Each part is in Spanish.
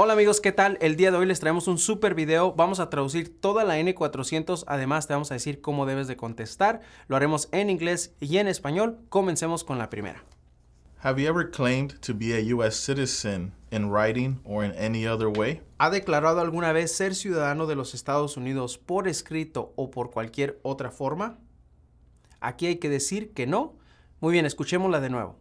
Hola amigos, ¿qué tal? El día de hoy les traemos un super video. Vamos a traducir toda la N400. Además, te vamos a decir cómo debes de contestar. Lo haremos en inglés y en español. Comencemos con la primera. Have you ever claimed to be a U.S. citizen in writing or in any other way? ¿Ha declarado alguna vez ser ciudadano de los Estados Unidos por escrito o por cualquier otra forma? Aquí hay que decir que no. Muy bien, escuchémosla de nuevo.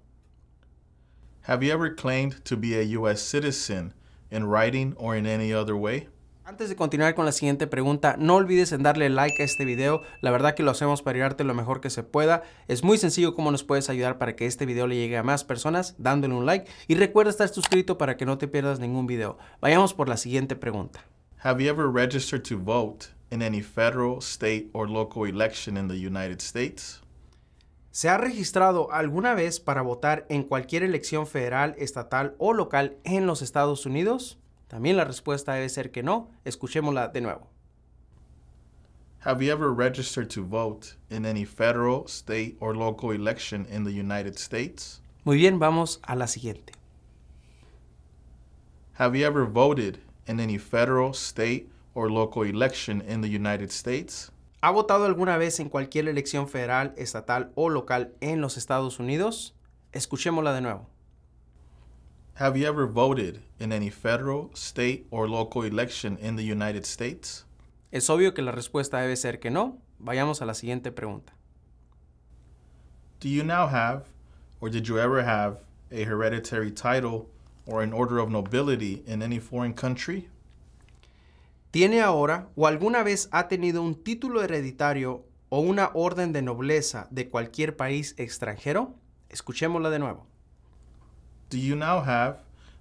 Have you ever claimed to be a U.S. citizen in writing or in any other way? Antes de continuar con la siguiente pregunta, no olvides en darle like a este video. La verdad que lo hacemos para ayudarte lo mejor que se pueda. Es muy sencillo cómo nos puedes ayudar para que este video le llegue a más personas dándole un like. Y recuerda estar suscrito para que no te pierdas ningún video. Vayamos por la siguiente pregunta. Have you ever registered to vote in any federal, state, or local election in the United States? ¿Se ha registrado alguna vez para votar en cualquier elección federal, estatal o local en los Estados Unidos? También la respuesta debe ser que no. Escuchémosla de nuevo. Have you ever registered to vote in any federal, state, or local election in the United States? Muy bien, vamos a la siguiente. Have you ever voted in any federal, state, or local election in the United States? ¿Ha votado alguna vez en cualquier elección federal, estatal o local en los Estados Unidos? Escuchémosla de nuevo. Have you ever voted in any federal, state, or local election in the United States? Es obvio que la respuesta debe ser que no. Vayamos a la siguiente pregunta. Do you now have, or did you ever have, a hereditary title or an order of nobility in any foreign country? ¿Tiene ahora o alguna vez ha tenido un título hereditario o una orden de nobleza de cualquier país extranjero? Escuchémosla de nuevo. Do you now have,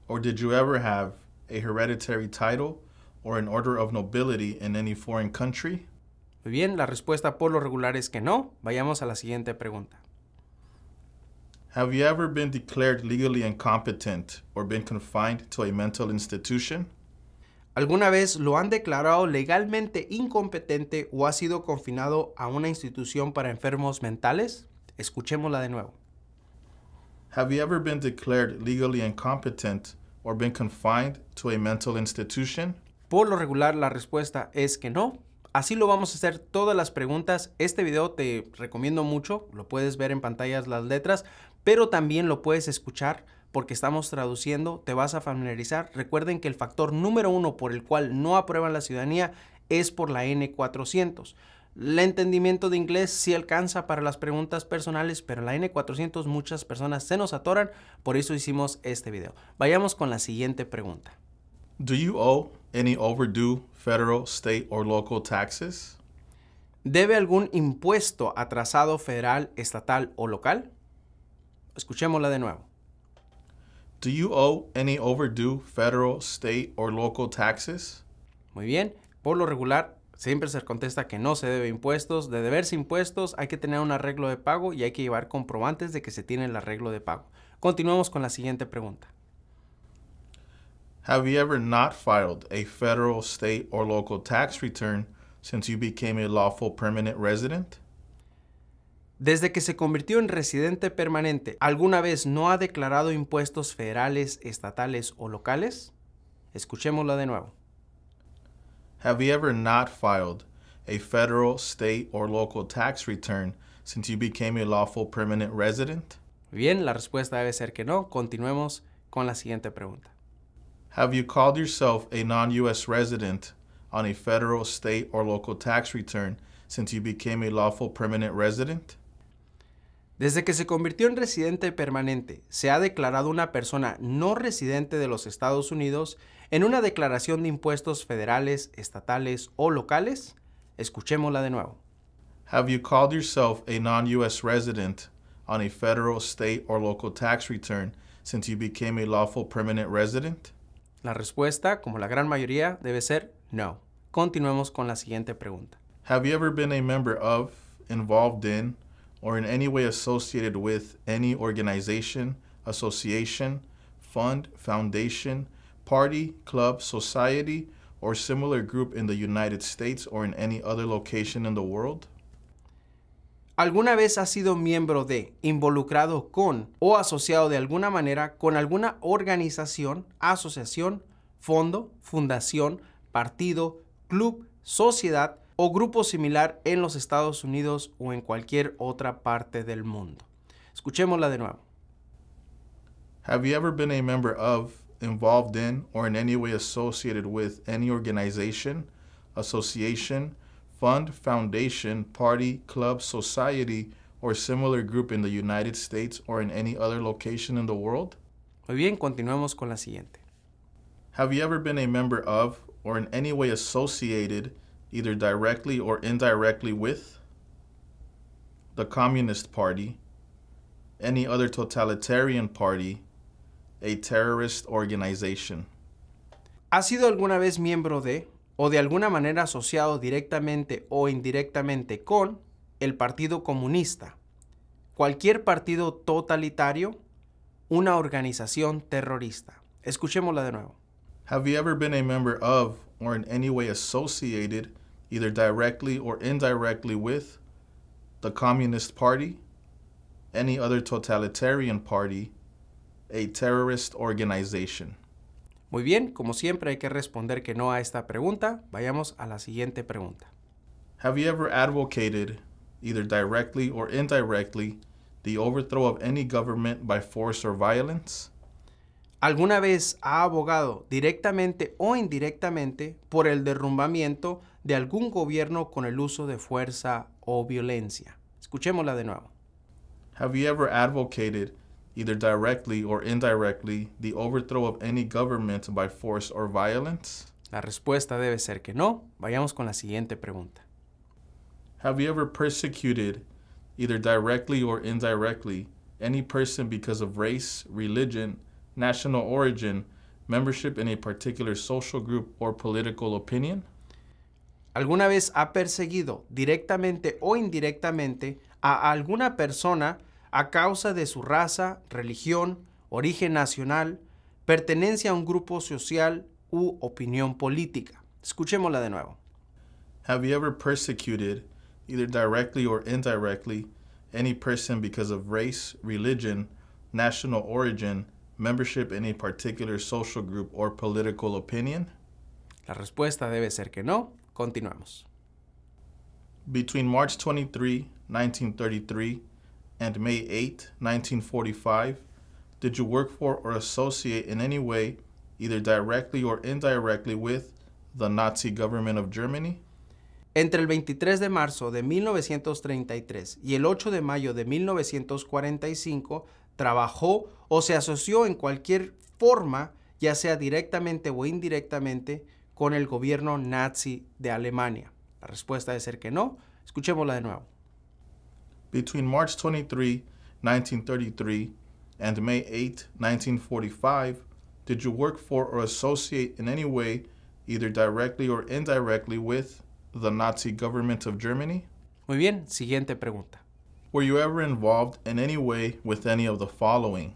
or did you ever have, a hereditary title or an order of nobility in any foreign country? Muy bien, la respuesta por lo regular es que no. Vayamos a la siguiente pregunta. Have you ever been declared legally incompetent or been confined to a mental institution? ¿Alguna vez lo han declarado legalmente incompetente o ha sido confinado a una institución para enfermos mentales? Escuchémosla de nuevo. Have you ever been declared legally incompetent or been confined to a mental institution? Por lo regular la respuesta es que no. Así lo vamos a hacer todas las preguntas. Este video te recomiendo mucho, lo puedes ver en pantallas las letras, pero también lo puedes escuchar porque estamos traduciendo, te vas a familiarizar. Recuerden que el factor número uno por el cual no aprueban la ciudadanía es por la N400. El entendimiento de inglés sí alcanza para las preguntas personales, pero la N400 muchas personas se nos atoran, por eso hicimos este video. Vayamos con la siguiente pregunta. Do you owe any overdue federal, state, or local taxes? ¿Debe algún impuesto atrasado federal, estatal o local? Escuchémosla de nuevo. Do you owe any overdue federal, state, or local taxes? Muy bien, por lo regular siempre se contesta que no se debe impuestos. De deberse impuestos hay que tener un arreglo de pago y hay que llevar comprobantes de que se tiene el arreglo de pago. Continuamos con la siguiente pregunta. Have you ever not filed a federal, state, or local tax return since you became a lawful permanent resident? Desde que se convirtió en residente permanente, ¿alguna vez no ha declarado impuestos federales, estatales o locales? Escuchémoslo de nuevo. Have you ever not filed a federal, state, or local tax return since you became a lawful permanent resident? Bien, la respuesta debe ser que no. Continuemos con la siguiente pregunta. Have you called yourself a non-U.S. resident on a federal, state, or local tax return since you became a lawful permanent resident? Desde que se convirtió en residente permanente, se ha declarado una persona no residente de los Estados Unidos en una declaración de impuestos federales, estatales o locales. Escuchémosla de nuevo. Have you called yourself a non-U.S. resident on a federal, state, or local tax return since you became a lawful permanent resident? La respuesta, como la gran mayoría, debe ser no. Continuemos con la siguiente pregunta. Have you ever been a member of, involved in, or in any way associated with any organization, association, fund, foundation, party, club, society, or similar group in the United States or in any other location in the world? ¿Alguna vez has sido miembro de, involucrado con o asociado de alguna manera con alguna organización, asociación, fondo, fundación, partido, club, sociedad o grupo similar en los Estados Unidos o en cualquier otra parte del mundo. Escuchémosla de nuevo. Have you ever been a member of, involved in, or in any way associated with any organization, association, fund, foundation, party, club, society, or similar group in the United States or in any other location in the world? Muy bien, continuemos con la siguiente. Have you ever been a member of, or in any way associated, either directly or indirectly with, the Communist Party, any other totalitarian party, a terrorist organization? ¿Has sido alguna vez miembro de, o de alguna manera asociado directamente o indirectamente con, el Partido Comunista, cualquier partido totalitario, una organización terrorista? Escuchémosla de nuevo. Have you ever been a member of, or in any way associated, either directly or indirectly with, the Communist Party, any other totalitarian party, a terrorist organization? Muy bien, como siempre hay que responder que no a esta pregunta. Vayamos a la siguiente pregunta. Have you ever advocated, either directly or indirectly, the overthrow of any government by force or violence? ¿Alguna vez ha abogado directamente o indirectamente por el derrumbamiento de algún gobierno con el uso de fuerza o violencia? Escuchémosla de nuevo. Have you ever advocated, either directly or indirectly, the overthrow of any government by force or violence? La respuesta debe ser que no. Vayamos con la siguiente pregunta. Have you ever persecuted, either directly or indirectly, any person because of race, religion, national origin, membership in a particular social group, or political opinion? ¿Alguna vez ha perseguido directamente o indirectamente a alguna persona a causa de su raza, religión, origen nacional, pertenencia a un grupo social u opinión política? Escuchémosla de nuevo. Have you ever persecuted, either directly or indirectly, any person because of race, religion, national origin, membership in a particular social group, or political opinion? La respuesta debe ser que no. Continuamos. Between March 23, 1933, and May 8, 1945, did you work for or associate in any way, either directly or indirectly, with the Nazi government of Germany? Entre el 23 de marzo de 1933 y el 8 de mayo de 1945, trabajó o se asoció en cualquier forma, ya sea directamente o indirectamente, con el gobierno nazi de Alemania. La respuesta debe ser que no. Escuchémosla de nuevo. Between March 23, 1933, and May 8, 1945, did you work for or associate in any way, either directly or indirectly, with the Nazi government of Germany? Muy bien, siguiente pregunta. Were you ever involved in any way with any of the following?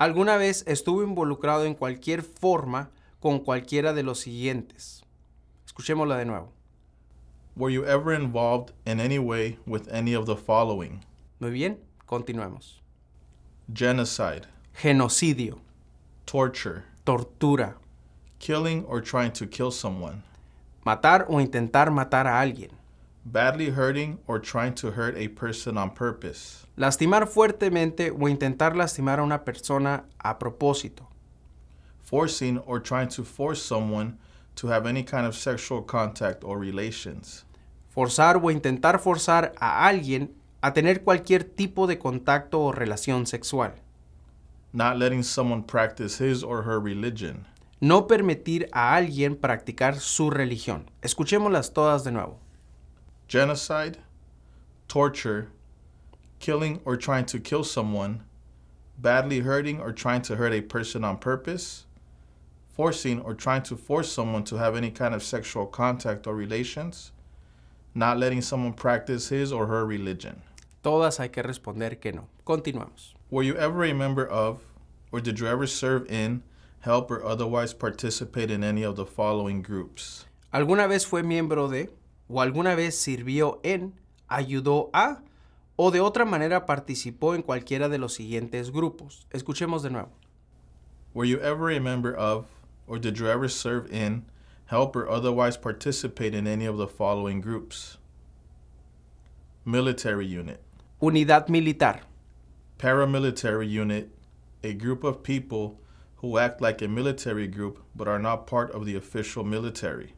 ¿Alguna vez estuvo involucrado en cualquier forma con cualquiera de los siguientes? Escuchémosla de nuevo. Were you ever involved in any way with any of the following? Muy bien, continuemos. Genocide, Genocidio, torture, tortura, killing or trying to kill someone, matar o intentar matar a alguien, badly hurting or trying to hurt a person on purpose, lastimar fuertemente o intentar lastimar a una persona a propósito, forcing or trying to force someone to have any kind of sexual contact or relations, forzar o intentar forzar a alguien a tener cualquier tipo de contacto o relación sexual, not letting someone practice his or her religion, no permitir a alguien practicar su religión. Escuchémoslas todas de nuevo. Genocide, torture, killing or trying to kill someone, badly hurting or trying to hurt a person on purpose, forcing or trying to force someone to have any kind of sexual contact or relations, not letting someone practice his or her religion. Todas hay que responder que no. Continuamos. Were you ever a member of, or did you ever serve in, help, or otherwise participate in any of the following groups? ¿Alguna vez fue miembro de, o alguna vez sirvió en, ayudó a, o de otra manera participó en cualquiera de los siguientes grupos? Escuchemos de nuevo. Were you ever a member of, or did you ever serve in, help, or otherwise participate in any of the following groups? Military unit, Unidad militar. paramilitary unit, a group of people who act like a military group but are not part of the official military.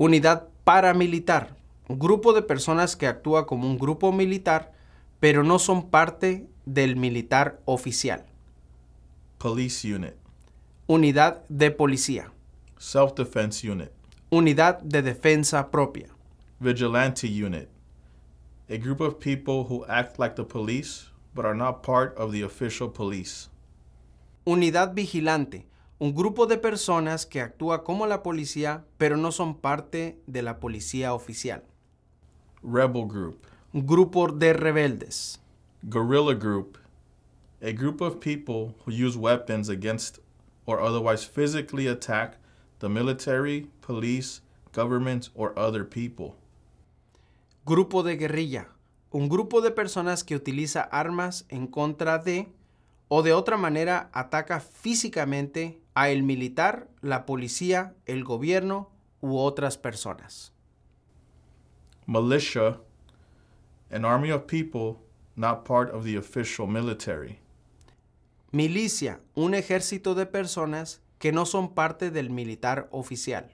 Unidad paramilitar. Un grupo de personas que actúa como un grupo militar, pero no son parte del militar oficial. Police unit, Unidad de policía. self defense unit, Unidad de defensa propia. vigilante unit, a group of people who act like the police but are not part of the official police. Unidad vigilante. Un grupo de personas que actúa como la policía, pero no son parte de la policía oficial. Rebel group, Un grupo de rebeldes. guerrilla group, a group of people who use weapons against or otherwise physically attack the military, police, government, or other people. Grupo de guerrilla. Un grupo de personas que utiliza armas en contra de o de otra manera ataca físicamente a el militar, la policía, el gobierno u otras personas. Militia, an army of people not part of the official military. Milicia, un ejército de personas que no son parte del militar oficial.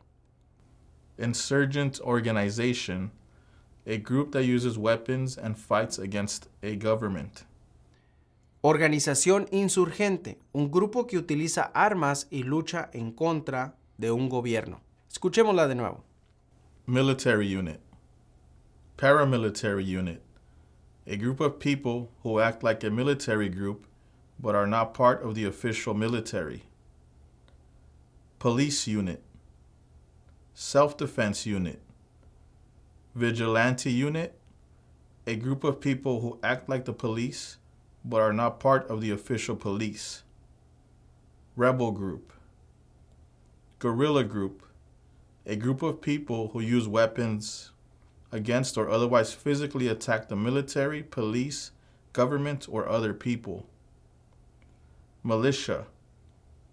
Insurgent organization, a group that uses weapons and fights against a government. Organización insurgente, un grupo que utiliza armas y lucha en contra de un gobierno. Escuchémosla de nuevo. Military unit. Paramilitary unit. A group of people who act like a military group but are not part of the official military. Police unit. Self defense unit. Vigilante unit. A group of people who act like the police but are not part of the official police. Rebel group. Guerrilla group a group of people who use weapons against or otherwise physically attack the military, police, government, or other people. Militia,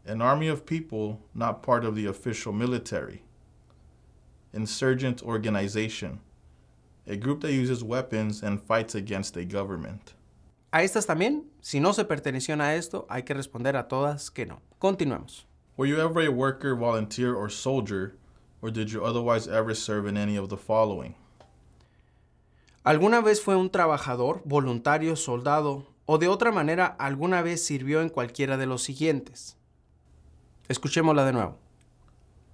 an army of people not part of the official military. Insurgent organization, a group that uses weapons and fights against a government. A estas también, si no se pertenecieron a esto, hay que responder a todas que no. Continuemos. Were you ever a worker, volunteer, or soldier, or did you otherwise ever serve in any of the following? ¿Alguna vez fue un trabajador, voluntario, soldado o de otra manera alguna vez sirvió en cualquiera de los siguientes? Escuchémosla de nuevo.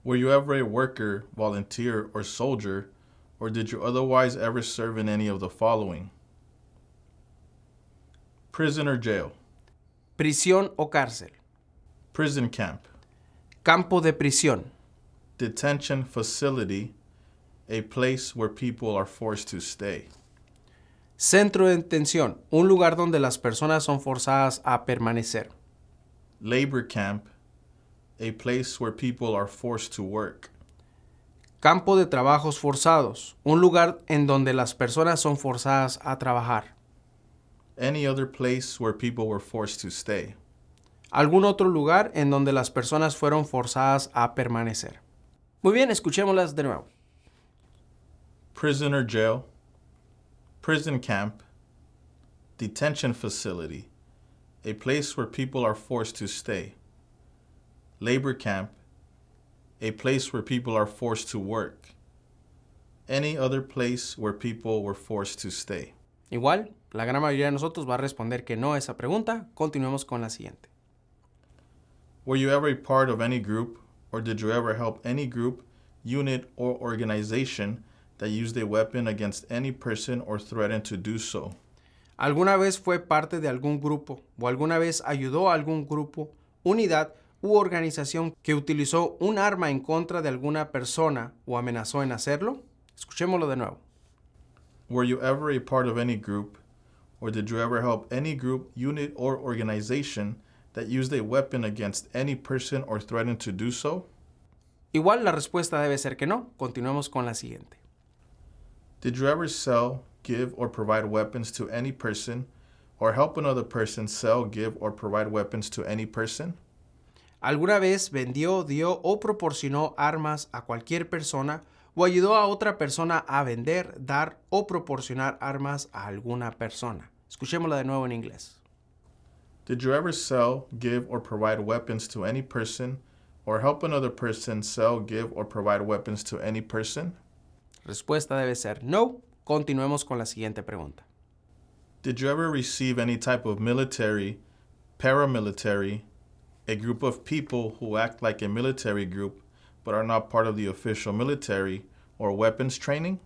Were you ever a worker, volunteer, or soldier, or did you otherwise ever serve in any of the following? Prison or jail, Prisión o cárcel. prison camp, Campo de prisión. detention facility, a place where people are forced to stay, Centro de detención. Un lugar donde las personas son forzadas a permanecer. labor camp, a place where people are forced to work, Campo de trabajos forzados. Un lugar en donde las personas son forzadas a trabajar. Any other place where people were forced to stay, Algún otro lugar en donde las personas fueron forzadas a permanecer. Muy bien, escuchémoslas de nuevo. prison or jail, prison camp, detention facility, a place where people are forced to stay, labor camp, a place where people are forced to work, any other place where people were forced to stay. Igual, la gran mayoría de nosotros va a responder que no a esa pregunta. Continuemos con la siguiente. Were you ever a part of any group, or did you ever help any group, unit, or organization that used a weapon against any person or threatened to do so? ¿Alguna vez fue parte de algún grupo o alguna vez ayudó a algún grupo, unidad u organización que utilizó un arma en contra de alguna persona o amenazó en hacerlo? Escuchémoslo de nuevo. Were you ever a part of any group, or did you ever help any group, unit, or organization that used a weapon against any person or threatened to do so? Igual la respuesta debe ser que no. Continuemos con la siguiente. Did you ever sell, give, or provide weapons to any person, or help another person sell, give, or provide weapons to any person? ¿Alguna vez vendió, dio o proporcionó armas a cualquier persona o ayudó a otra persona a vender, dar o proporcionar armas a alguna persona? Escuchémosla de nuevo en inglés. Did you ever sell, give, or provide weapons to any person, or help another person sell, give, or provide weapons to any person? Respuesta debe ser no. Continuemos con la siguiente pregunta. Did you ever receive any type of military, paramilitary, a group of people who act like a military group but are not part of the official military, or weapons training?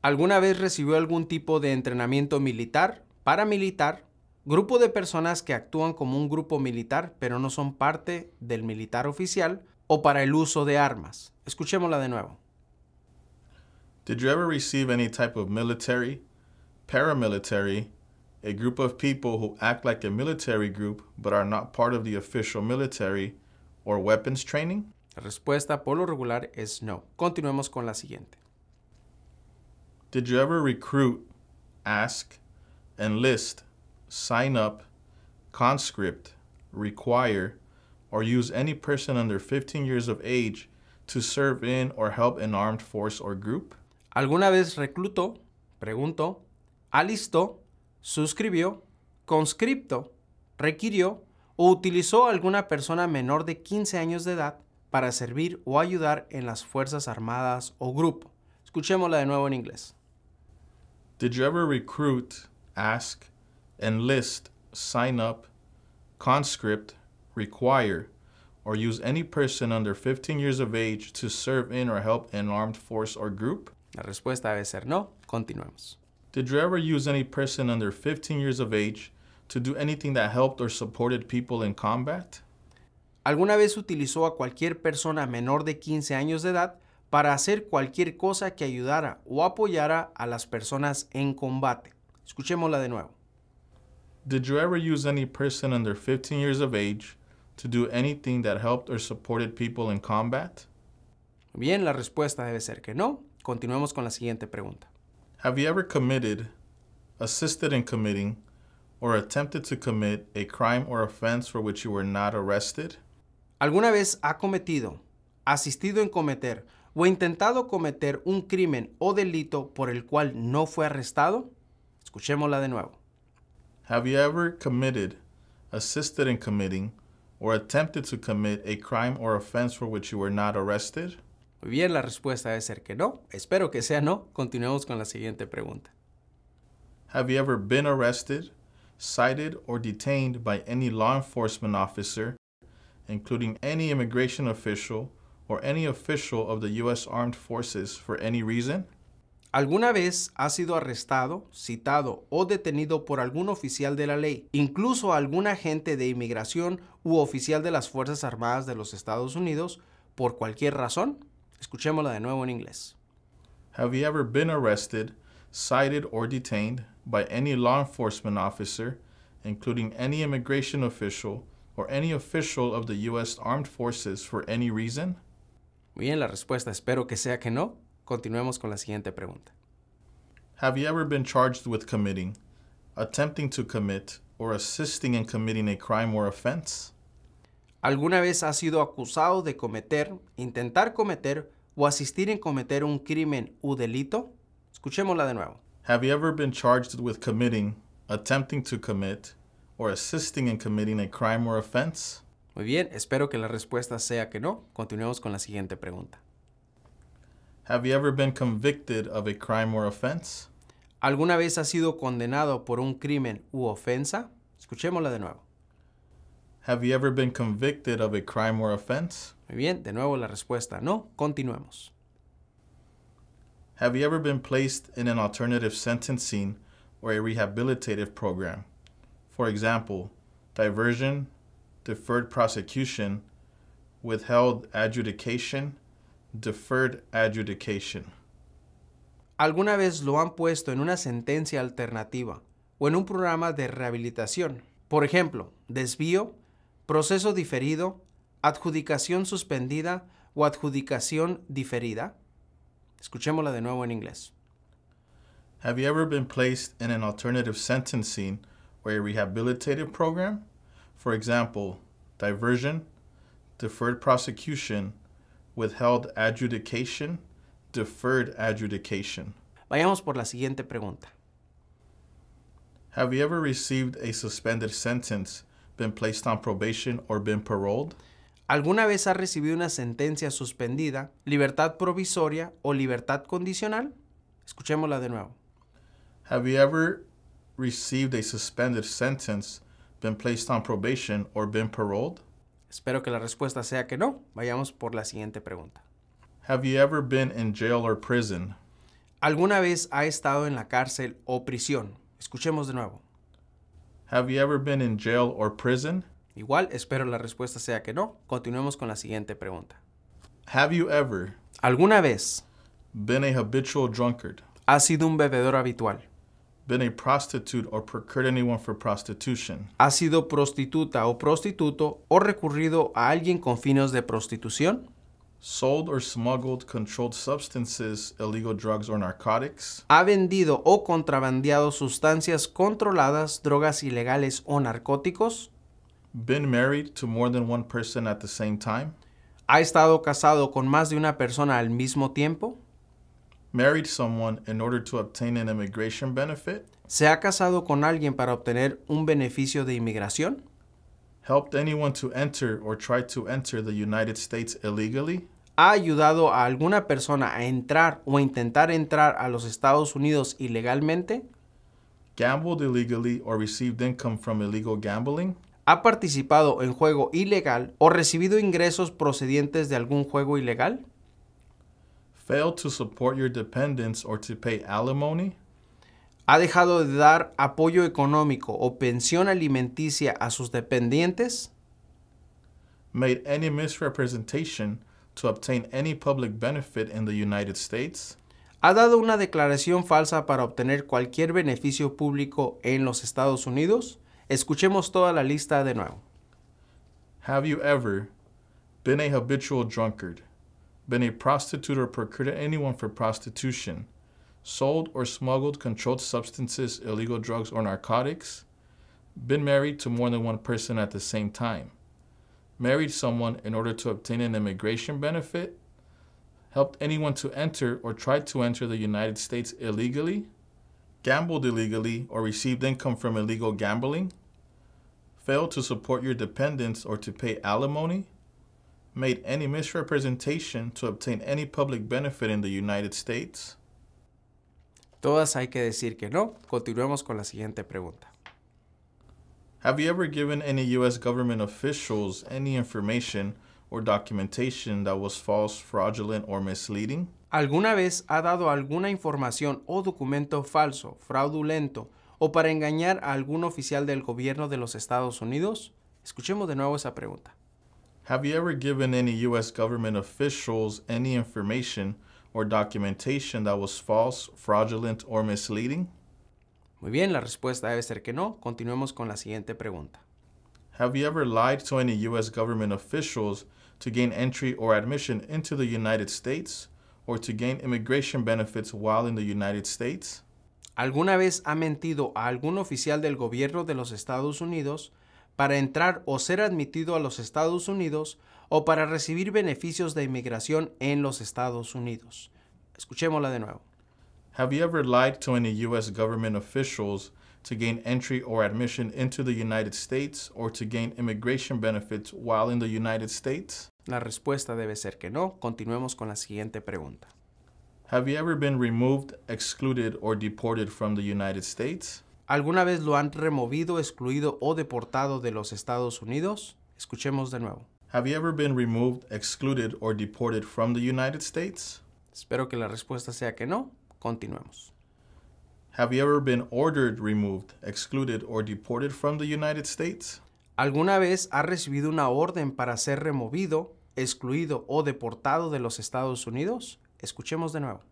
¿Alguna vez recibió algún tipo de entrenamiento militar, paramilitar, grupo de personas que actúan como un grupo militar pero no son parte del militar oficial o para el uso de armas? Escuchémosla de nuevo. Did you ever receive any type of military, paramilitary, a group of people who act like a military group but are not part of the official military, or weapons training? La respuesta por lo regular es no. Continuemos con la siguiente. Did you ever recruit, ask, enlist, sign up, conscript, require, or use any person under 15 years of age to serve in or help an armed force or group? ¿Alguna vez reclutó, preguntó, alistó, suscribió, conscripto, requirió o utilizó a alguna persona menor de 15 años de edad para servir o ayudar en las Fuerzas Armadas o grupo? Escuchémosla de nuevo en inglés. Did you ever recruit, ask, enlist, sign up, conscript, require, or use any person under 15 years of age to serve in or help an armed force or group? La respuesta debe ser no. Continuemos. Did you ever use any person under 15 years of age to do anything that helped or supported people in combat? ¿Alguna vez utilizó a cualquier persona menor de 15 años de edad para hacer cualquier cosa que ayudara o apoyara a las personas en combate? Escuchémosla de nuevo. Did you ever use any person under 15 years of age to do anything that helped or supported people in combat? Bien, la respuesta debe ser que no. Continuemos con la siguiente pregunta. Have you ever committed, assisted in committing, or attempted to commit a crime or offense for which you were not arrested? ¿Alguna vez ha cometido, asistido en cometer o intentado cometer un crimen o delito por el cual no fue arrestado? Escuchémosla de nuevo. Have you ever committed, assisted in committing, or attempted to commit a crime or offense for which you were not arrested? Muy bien, la respuesta debe ser que no. Espero que sea no. Continuemos con la siguiente pregunta. Have you ever been arrested, cited, or detained by any law enforcement officer, including any immigration official or any official of the U.S. Armed Forces for any reason? ¿Alguna vez ha sido arrestado, citado o detenido por algún oficial de la ley, incluso algún agente de inmigración u oficial de las Fuerzas Armadas de los Estados Unidos, por cualquier razón? Escuchémosla de nuevo en inglés. Have you ever been arrested, cited, or detained by any law enforcement officer, including any immigration official or any official of the U.S. Armed Forces for any reason? Bien, la respuesta espero que sea que no. Continuemos con la siguiente pregunta. Have you ever been charged with committing, attempting to commit, or assisting in committing a crime or offense? ¿Alguna vez ha sido acusado de cometer, intentar cometer o asistir en cometer un crimen u delito? Escuchémosla de nuevo. Have you ever been charged with committing, attempting to commit, or assisting in committing a crime or offense? Muy bien, espero que la respuesta sea que no. Continuemos con la siguiente pregunta. Have you ever been convicted of a crime or offense? ¿Alguna vez ha sido condenado por un crimen u ofensa? Escuchémosla de nuevo. Have you ever been convicted of a crime or offense? Muy bien, de nuevo la respuesta no. Continuemos. Have you ever been placed in an alternative sentencing or a rehabilitative program? For example, diversion, deferred prosecution, withheld adjudication, deferred adjudication. ¿Alguna vez lo han puesto en una sentencia alternativa o en un programa de rehabilitación? Por ejemplo, desvío, proceso diferido, adjudicación suspendida o adjudicación diferida. Escuchémosla de nuevo en inglés. Have you ever been placed in an alternative sentencing or a rehabilitative program? For example, diversion, deferred prosecution, withheld adjudication, deferred adjudication. Vayamos por la siguiente pregunta. Have you ever received a suspended sentence, been placed on probation, or been paroled? ¿Alguna vez has recibido una sentencia suspendida, libertad provisoria o libertad condicional? Escuchémosla de nuevo. Have you ever received a suspended sentence, been placed on probation, or been paroled? Espero que la respuesta sea que no. Vayamos por la siguiente pregunta. Have you ever been in jail or prison? ¿Alguna vez ha estado en la cárcel o prisión? Escuchemos de nuevo. Have you ever been in jail or prison? Igual, espero la respuesta sea que no. Continuemos con la siguiente pregunta. Have you ever ¿Alguna vez been a habitual drunkard, has sido un bebedor habitual? Been a prostitute, or procured anyone for prostitution? ¿Has sido prostituta o prostituto o recurrido a alguien con fines de prostitución? Sold or smuggled controlled substances, illegal drugs, or narcotics? ¿Ha vendido o contrabandeado sustancias controladas, drogas ilegales o narcóticos? Been married to more than one person at the same time? ¿Ha estado casado con más de una persona al mismo tiempo? Married someone in order to obtain an immigration benefit? ¿Se ha casado con alguien para obtener un beneficio de inmigración? Helped anyone to enter or try to enter the United States illegally? ¿Ha ayudado a alguna persona a entrar o intentar entrar a los Estados Unidos ilegalmente? Gambled illegally or received income from illegal gambling? ¿Ha participado en juego ilegal o recibido ingresos procedientes de algún juego ilegal? Failed to support your dependents or to pay alimony? ¿Ha dejado de dar apoyo económico o pensión alimenticia a sus dependientes? Made any misrepresentation to obtain any public benefit in the United States? ¿Ha dado una declaración falsa para obtener cualquier beneficio público en los Estados Unidos? Escuchemos toda la lista de nuevo. Have you ever been a habitual drunkard, been a prostitute or procured anyone for prostitution, sold or smuggled controlled substances, illegal drugs, or narcotics, been married to more than one person at the same time, married someone in order to obtain an immigration benefit, helped anyone to enter or tried to enter the United States illegally, gambled illegally or received income from illegal gambling, failed to support your dependents or to pay alimony, made any misrepresentation to obtain any public benefit in the United States? Todas hay que decir que no. Continuemos con la siguiente pregunta. Have you ever given any U.S. government officials any information or documentation that was false, fraudulent, or misleading? ¿Alguna vez ha dado alguna información o documento falso, fraudulento o para engañar a algún oficial del gobierno de los Estados Unidos? Escuchemos de nuevo esa pregunta. Have you ever given any U.S. government officials any information or documentation that was false, fraudulent, or misleading? Muy bien, la respuesta debe ser que no. Continuemos con la siguiente pregunta. Have you ever lied to any U.S. government officials to gain entry or admission into the United States or to gain immigration benefits while in the United States? ¿Alguna vez ha mentido a algún oficial del gobierno de los Estados Unidos para entrar o ser admitido a los Estados Unidos o para recibir beneficios de inmigración en los Estados Unidos? Escuchémosla de nuevo. Have you ever lied to any U.S. government officials to gain entry or admission into the United States or to gain immigration benefits while in the United States? La respuesta debe ser que no. Continuemos con la siguiente pregunta. Have you ever been removed, excluded, or deported from the United States? ¿Alguna vez lo han removido, excluido o deportado de los Estados Unidos? Escuchemos de nuevo. Have you ever been removed, excluded, or deported from the United States? Espero que la respuesta sea que no. Continuemos. Have you ever been ordered removed, excluded, or deported from the United States? ¿Alguna vez ha recibido una orden para ser removido, excluido o deportado de los Estados Unidos? Escuchemos de nuevo.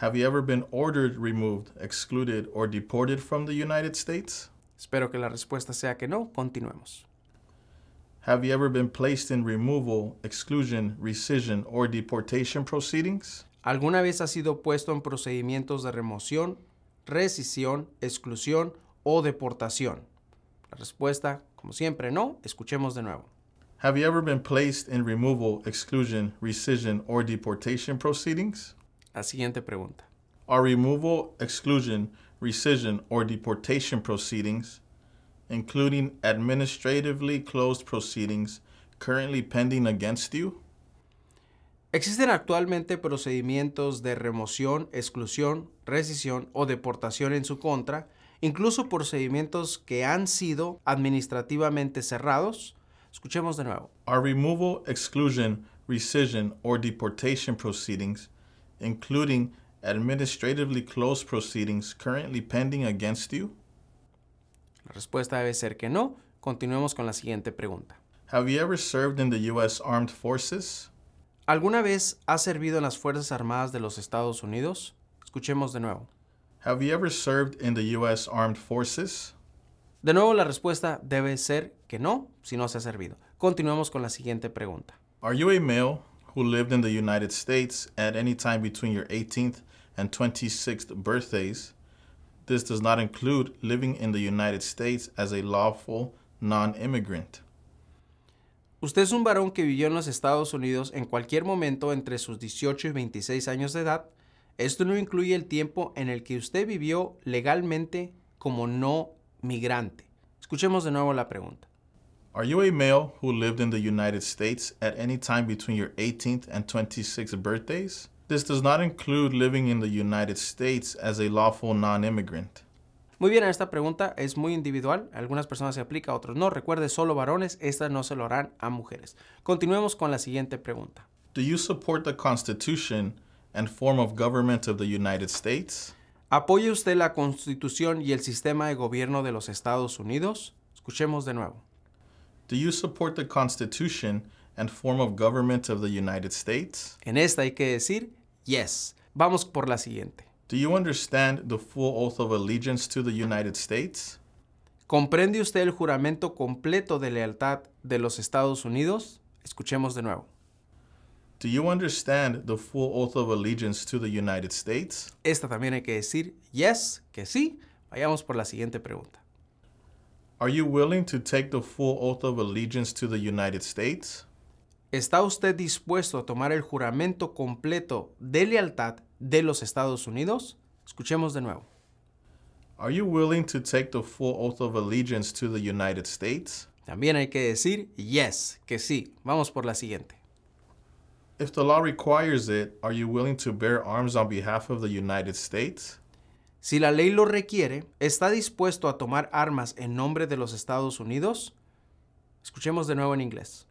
Have you ever been ordered removed, excluded, or deported from the United States? Espero que la respuesta sea que no. Continuemos. Have you ever been placed in removal, exclusion, rescission, or deportation proceedings? ¿Alguna vez ha sido puesto en procedimientos de remoción, rescisión, exclusión o deportación? La respuesta, como siempre, no. Escuchemos de nuevo. Have you ever been placed in removal, exclusion, rescission, or deportation proceedings? La siguiente pregunta. Are removal, exclusion, rescission, or deportation proceedings, including administratively closed proceedings, currently pending against you? Existen actualmente procedimientos de remoción, exclusión, rescisión o deportación en su contra, incluso procedimientos que han sido administrativamente cerrados. Escuchemos de nuevo. Are removal, exclusion, rescission, or deportation proceedings, including administratively closed proceedings, currently pending against you? La respuesta debe ser que no. Continuemos con la siguiente pregunta. Have you ever served in the U.S. Armed Forces? ¿Alguna vez has servido en las Fuerzas Armadas de los Estados Unidos? Escuchemos de nuevo. Have you ever served in the U.S. Armed Forces? De nuevo la respuesta debe ser que no, si no se ha servido. Continuemos con la siguiente pregunta. Are you a male who lived in the United States at any time between your 18th and 26th birthdays? This does not include living in the United States as a lawful non immigrant. Usted es un varón que vivió en los Estados Unidos en cualquier momento entre sus 18 y 26 años de edad. Esto no incluye el tiempo en el que usted vivió legalmente como no migrante. Escuchemos de nuevo la pregunta. Are you a male who lived in the United States at any time between your 18th and 26th birthdays? This does not include living in the United States as a lawful non immigrant. Muy bien, esta pregunta es muy individual. A algunas personas se aplica, a otros no. Recuerde, solo varones, estas no se lo harán a mujeres. Continuemos con la siguiente pregunta. Do you support the Constitution and form of government of the United States? ¿Apoya usted la Constitución y el sistema de gobierno de los Estados Unidos? Escuchemos de nuevo. Do you support the Constitution and form of government of the United States? En esta hay que decir yes. Vamos por la siguiente. Do you understand the full oath of allegiance to the United States? ¿Comprende usted el juramento completo de lealtad de los Estados Unidos? Escuchemos de nuevo. Do you understand the full oath of allegiance to the United States? Esta también hay que decir yes, que sí. Vayamos por la siguiente pregunta. Are you willing to take the full oath of allegiance to the United States? ¿Está usted dispuesto a tomar el juramento completo de lealtad de los Estados Unidos? Escuchemos de nuevo. Are you willing to take the full oath of allegiance to the United States? También hay que decir yes, que sí. Vamos por la siguiente. If the law requires it, are you willing to bear arms on behalf of the United States? Si la ley lo requiere, ¿está dispuesto a tomar armas en nombre de los Estados Unidos? Escuchemos de nuevo en inglés.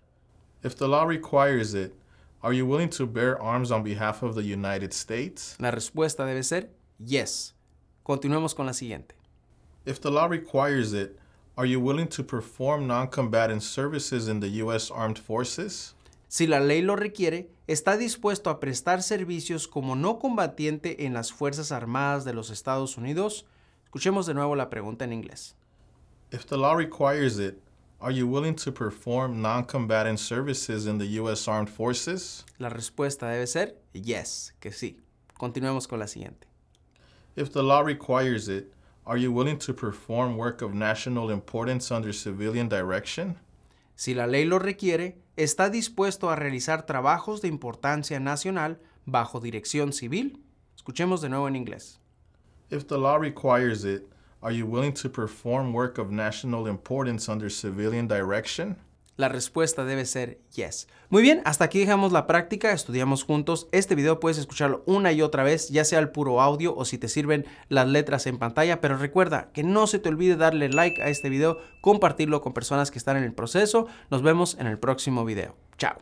If the law requires it, are you willing to bear arms on behalf of the United States? La respuesta debe ser yes. Continuemos con la siguiente. If the law requires it, are you willing to perform non-combatant services in the U.S. Armed Forces? Si la ley lo requiere, ¿está dispuesto a prestar servicios como no combatiente en las Fuerzas Armadas de los Estados Unidos? Escuchemos de nuevo la pregunta en inglés. If the law requires it, are you willing to perform non-combatant services in the U.S. Armed Forces? La respuesta debe ser yes, que sí. Continuemos con la siguiente. If the law requires it, are you willing to perform work of national importance under civilian direction? Si la ley lo requiere, ¿está dispuesto a realizar trabajos de importancia nacional bajo dirección civil? Escuchemos de nuevo en inglés. If the law requires it, are you willing to perform work of national importance under civilian direction? La respuesta debe ser yes. Muy bien, hasta aquí dejamos la práctica, estudiamos juntos. Este video puedes escucharlo una y otra vez, ya sea el puro audio o si te sirven las letras en pantalla, pero recuerda que no se te olvide darle like a este video, compartirlo con personas que están en el proceso. Nos vemos en el próximo video. Chao.